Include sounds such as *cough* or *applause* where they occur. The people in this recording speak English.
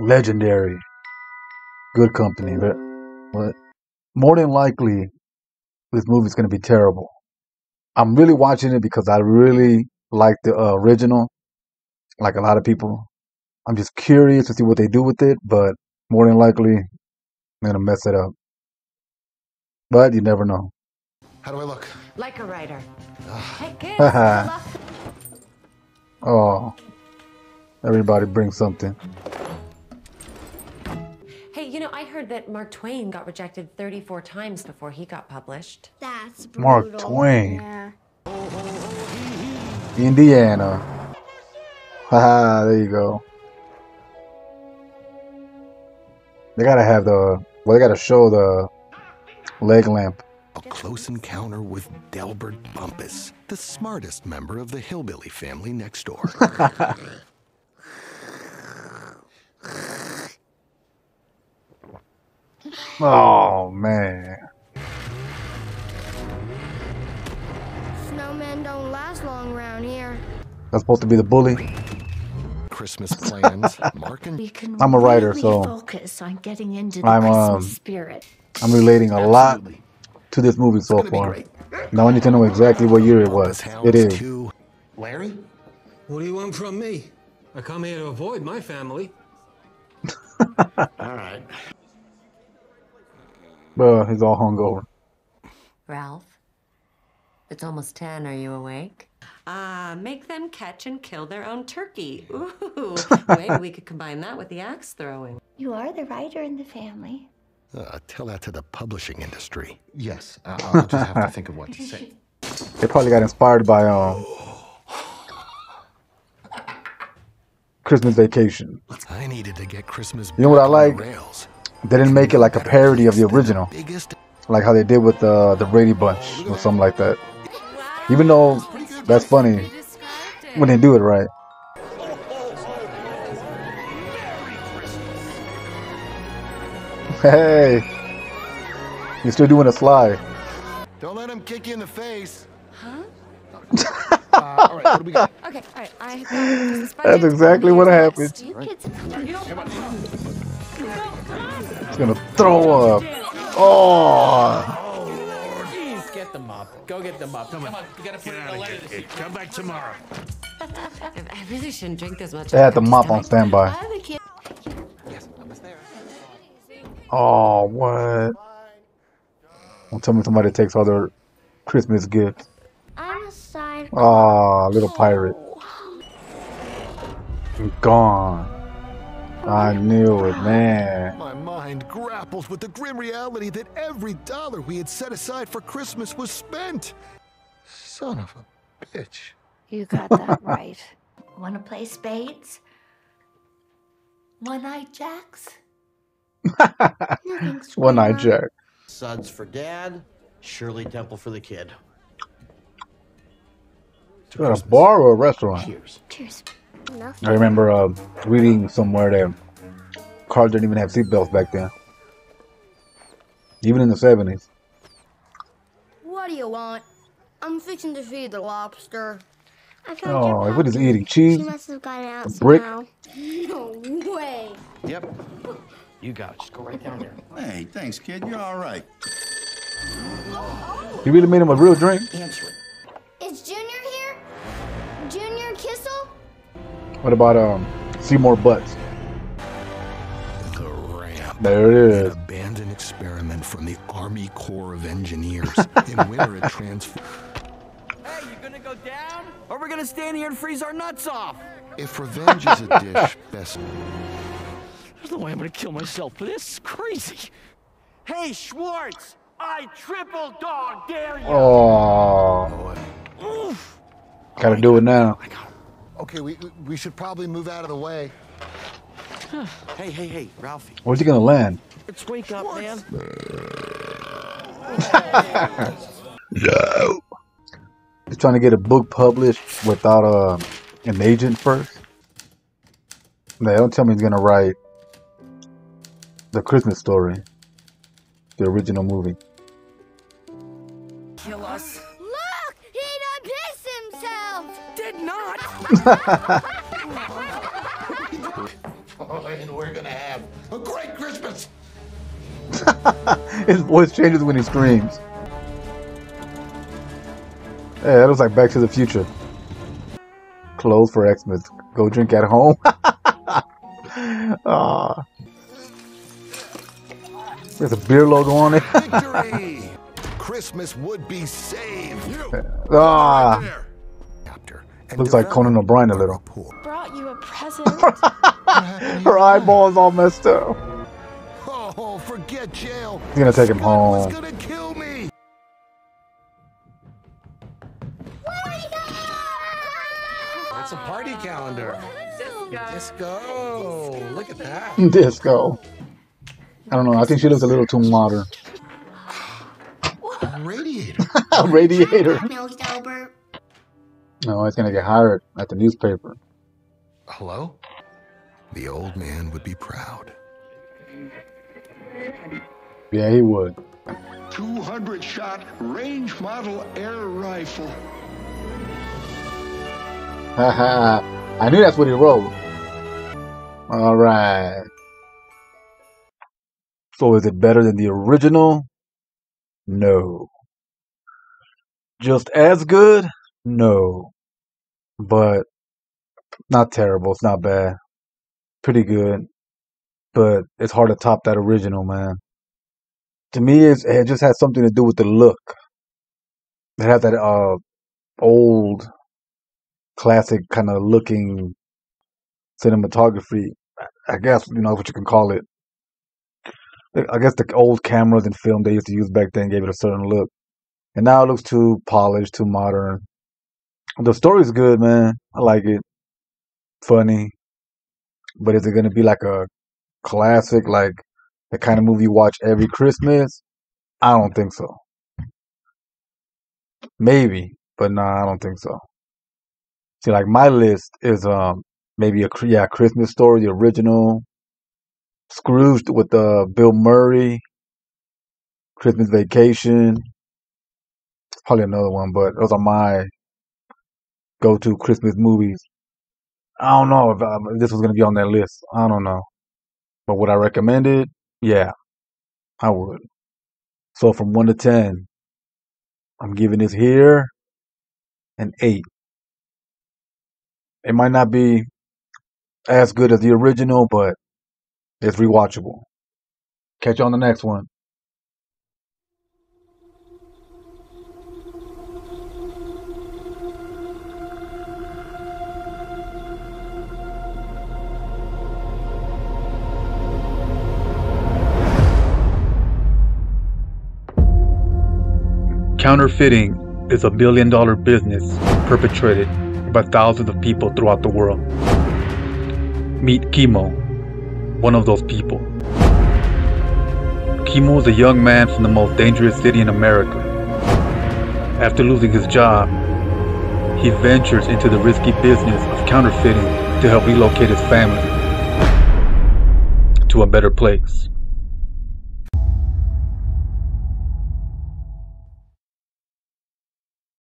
legendary, good company. But, but more than likely, this movie's going to be terrible. I'm really watching it because I really like the uh, original, like a lot of people. I'm just curious to see what they do with it, but more than likely, I'm going to mess it up. But you never know. How do I look? Like a writer. Hey, kids. *laughs* Oh, everybody bring something. Hey, you know, I heard that Mark Twain got rejected 34 times before he got published. That's brutal. Mark. Twain. Yeah. Indiana. Haha, there you go. They gotta have the, well, they gotta show the leg lamp. A close encounter with Delbert Bumpus, the smartest member of the hillbilly family next door. *laughs* Oh, man. Snowmen don't last long around here. That's supposed to be the bully. Christmas plans, Mark and I'm a writer, really so focus on getting into the I'm, Christmas um, spirit. I'm relating a lot to this movie so far. Now I need to know exactly what year it Bumpus was. hounds It is. too. Larry? What do you want from me? I come here to avoid my family. *laughs* All right. Bruh, he's all hungover. Ralph, it's almost 10. Are you awake? Uh, make them catch and kill their own turkey. *laughs* Ooh, maybe we could combine that with the axe throwing. You are the writer in the family. Uh, tell that to the publishing industry. Yes, I- I'll just have to think of what to say. *laughs* They probably got inspired by um Christmas Vacation. I needed to get Christmas. You know what I like? Rails. They didn't make it like a parody of the original, like how they did with the the Brady Bunch or something like that. Even though that's funny when they do it right. Hey, you're still doing a slide. Don't let him kick you in the face. Uh, all right, what do we got? *laughs* Okay, all right. I got Christmas That's exactly what happened. You kids. It's gonna throw up. Oh, Jeez, get them up. Go get them up. Come on, we gotta put it in a letter to see. Come back tomorrow. *laughs* I really shouldn't drink this much. they had the mop on standby. I have a kid. Oh, what? Don't tell me somebody takes all their Christmas gifts. I'm a side. Oh, little pirate. Gone. I knew it, man. My mind grapples with the grim reality that every dollar we had set aside for Christmas was spent. Son of a bitch. You got that *laughs* right. Want to play spades? One-eyed jacks? *laughs* No One eyed Grandma. jack. Suds for dad, Shirley Temple for the kid. Is that a bar or a restaurant? Cheers. Cheers. Nothing. I remember uh, reading somewhere that cars didn't even have seatbelts back then. Even in the 70s. What do you want? I'm fixing to feed the lobster. I found Oh, your what is he eating? Cheese? She must have gotten out A brick? somehow. No way. Yep. You got it. Just go right down there. Hey, thanks, kid. You're all right. You really made him a real drink? Answer it. What about um Seymour Butts? The ramp. There it is. An abandoned experiment from the Army Corps of Engineers. In winter, it transformed. Hey, you gonna go down? Or we're gonna stand here and freeze our nuts off? If revenge is a dish, *laughs* best. There's no way I'm gonna kill myself for this. It's crazy. Hey, Schwartz! I triple dog dare you! Oh, Oof! gotta do it now. Okay, we, we should probably move out of the way. Hey, hey, hey, Ralphie. Where's he gonna land? Let's wake up, man. *laughs* No. He's trying to get a book published without uh, an agent first. They don't tell me he's gonna write the Christmas story, the original movie. Kill us. And we're gonna have a great Christmas. *laughs* His voice changes when he screams. Yeah, that looks like Back to the Future. Clothes for Xmas. Go drink at home. *laughs* Ah. There's a beer logo on it. *laughs* Victory! Christmas would be saved. You ah. There. Chapter. And Looks like Conan O'Brien a little. rapport. Brought you a present. *laughs* Her eyeball's all messed up. Oh, forget jail. He's gonna take him Was home. gonna kill me. It's a party calendar. Disco. Look at that. *laughs* Disco. I don't know. I think she looks a little too modern. Radiator. *laughs* Radiator. Milk Albert. No, he's gonna get hired at the newspaper. Hello? The old man would be proud. Yeah, he would. 200 shot range model air rifle. Haha. I knew that's what he wrote. All right. So is it better than the original? No. Just as good? No. But not terrible. It's not bad. Pretty good. But it's hard to top that original, man. To me, it just has something to do with the look. It has that uh old classic kind of looking cinematography. I guess you know what you can call it. I guess the old cameras and film they used to use back then gave it a certain look, and now it looks too polished, too modern. The story's good, man. I like it. Funny, but is it gonna be like a classic, like the kind of movie you watch every Christmas? I don't think so. Maybe, but nah, I don't think so. See, like my list is um maybe a yeah Christmas story, the original, Scrooged with uh, Bill Murray, Christmas Vacation, probably another one, but those are my go-to Christmas movies. I don't know if, um, if this was gonna be on that list. I don't know, but would I recommend it? Yeah, I would. So from one to ten, I'm giving this here an eight. It might not be as good as the original, but it's rewatchable. Catch you on the next one. Counterfeiting is a billion dollar business perpetrated by thousands of people throughout the world. Meet Kimo, one of those people. Kimo is a young man from the most dangerous city in America. After losing his job, he ventures into the risky business of counterfeiting to help relocate his family to a better place.